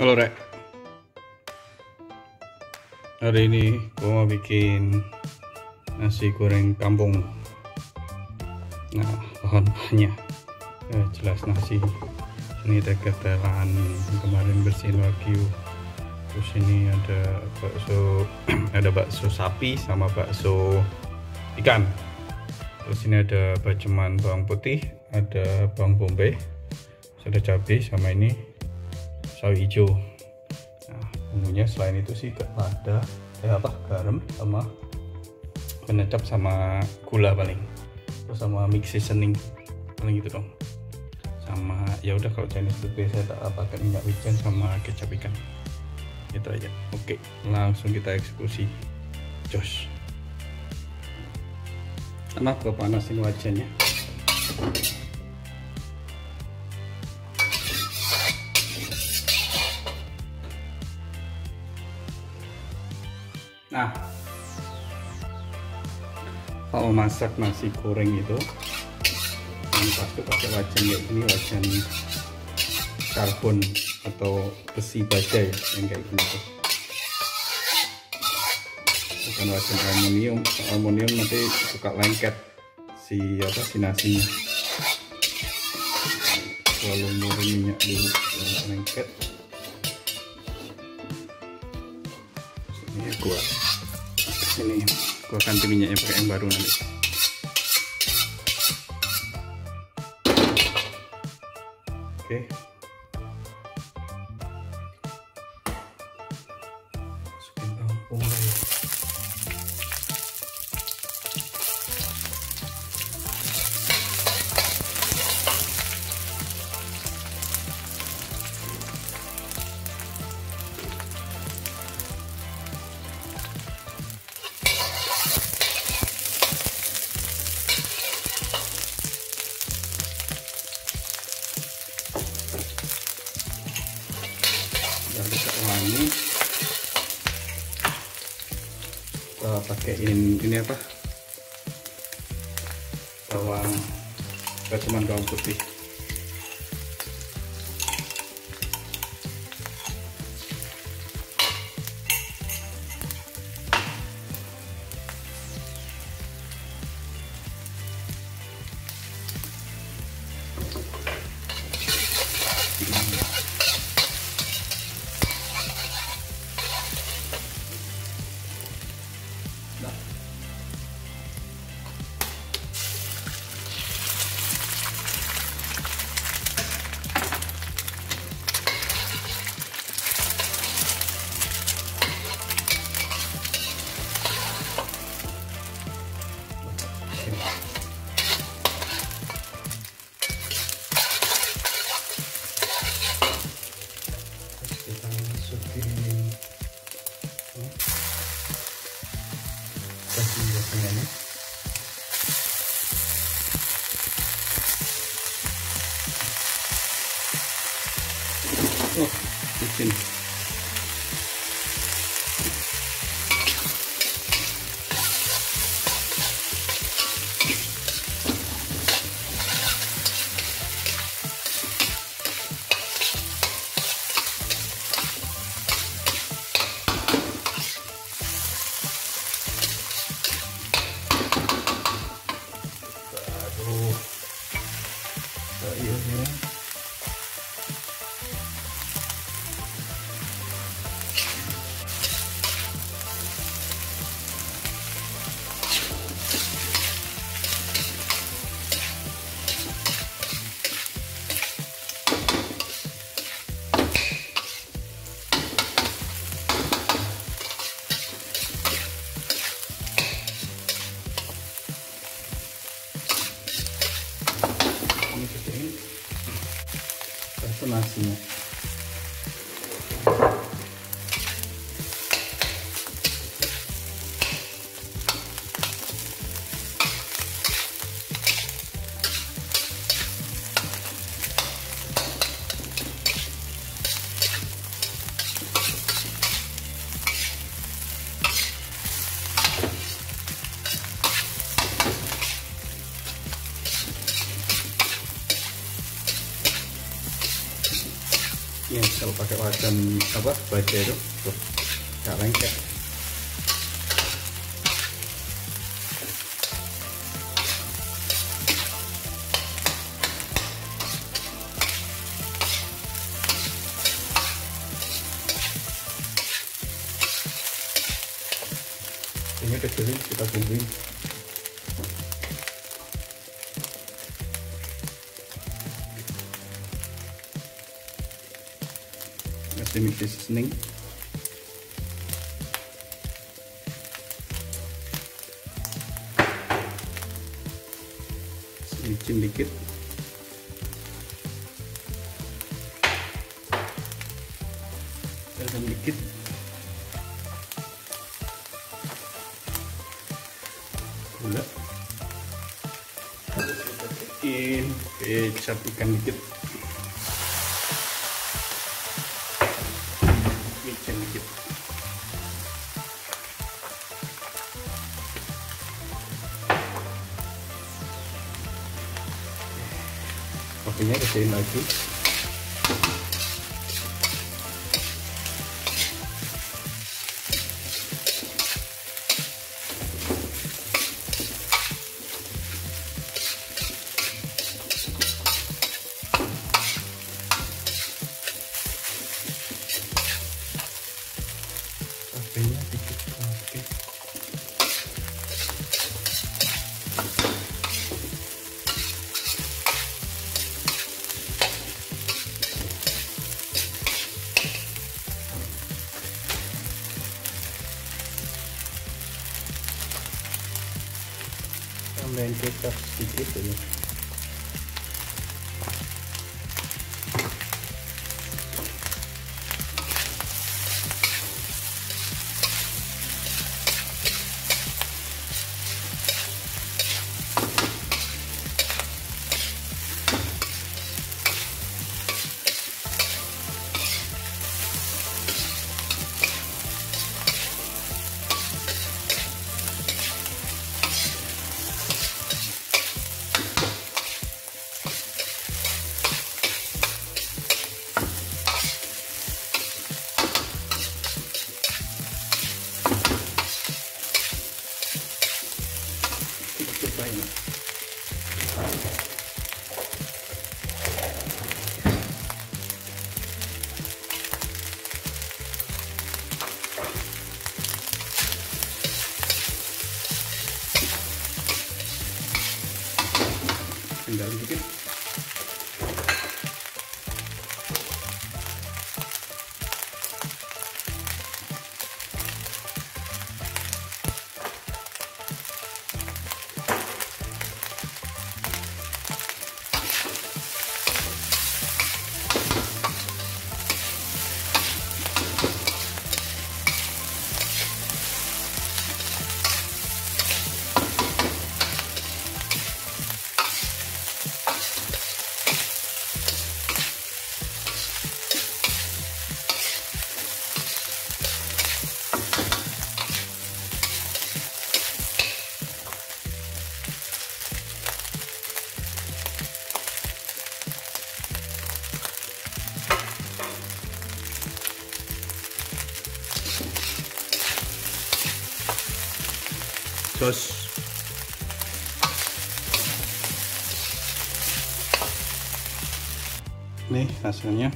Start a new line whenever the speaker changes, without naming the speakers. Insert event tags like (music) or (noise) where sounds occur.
Halo Rek. Hari ini gue mau bikin nasi goreng kampung. Nah bahan-bahannya eh, jelas nasi. Ini tetelan kemarin bersihin wagyu. Terus ini ada bakso (clears throat) ada bakso sapi sama bakso ikan. Terus ini ada baceman bawang putih Ada bawang bombay Ada cabai sama ini sawi hijau. Nah bumbunya selain itu sih ada eh apa garam sama penyedap sama gula paling. Terus sama mix seasoning paling gitu dong. Sama ya udah kalau Chinese food biasa tak pakai minyak wijen sama kecap ikan. Itu aja. Oke langsung kita eksekusi. Jos. Karena kepanasin wajahnya Nah, kalau masak nasi goreng itu, yang pasti pakai wajan kayak gini, wajan karbon atau besi baja ya, yang kayak gini tuh. Bukan wajan aluminium, aluminium nanti suka lengket si apa si nasinya. Selalu murin minyak dulu, lengket. ini gua ini gua ganti minyaknya pakai yang baru nanti. Oke. masukin wangi kita pakaiin ini apa? Bawang gak cuma bawang putih kita masukin kasih biasanya oh di itu nasinya ini kalau pakai wajan apa baja itu tuh nggak lengket. Ini kecilin kita bumbuin mix seasoning micin dikit. Garam dikit gula masukin kecap ikan dikit Yeah, the same IP. Ben tekrar sildik. Sos nih hasilnya